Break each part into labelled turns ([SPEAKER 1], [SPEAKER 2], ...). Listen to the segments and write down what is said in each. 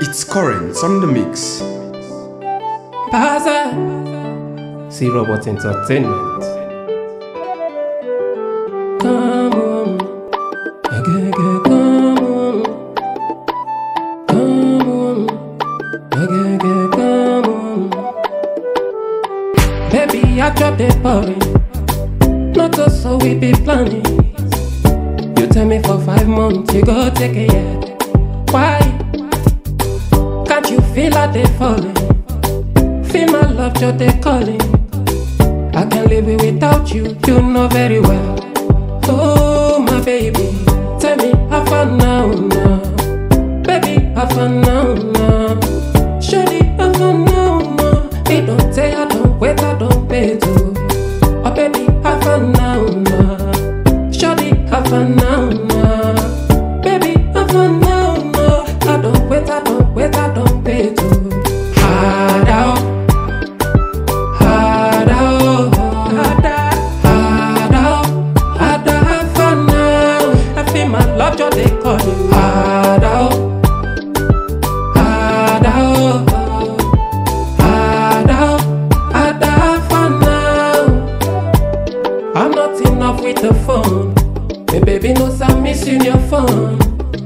[SPEAKER 1] It's current on the mix.
[SPEAKER 2] Baza. C Robot Entertainment. Come on. Again, again, come on. Come on. Again, again, come on. Baby, I drop the body Not just so we be planning. You tell me for five months you go take a year Why? Feel like they falling? Feel my love, just they calling. I can't live it without you, you know very well. Oh, my baby, tell me how far now, now. Baby, how far now, now. Shorty, how far now, now. It don't say I don't wait, I don't pay too. Oh, baby, how far now, now. Shorty, how far now, now. The phone. My baby knows I'm missing your phone.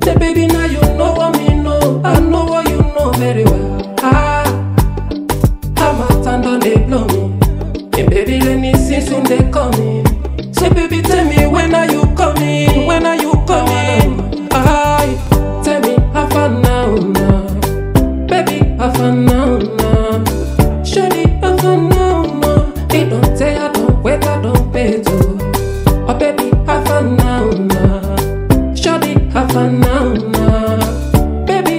[SPEAKER 2] The baby now you know what me know. I know what you know very well. Ah. I'm out and on they blow me. And baby, see soon they coming. Say, baby, tell me when are you coming? Far now, now. Baby,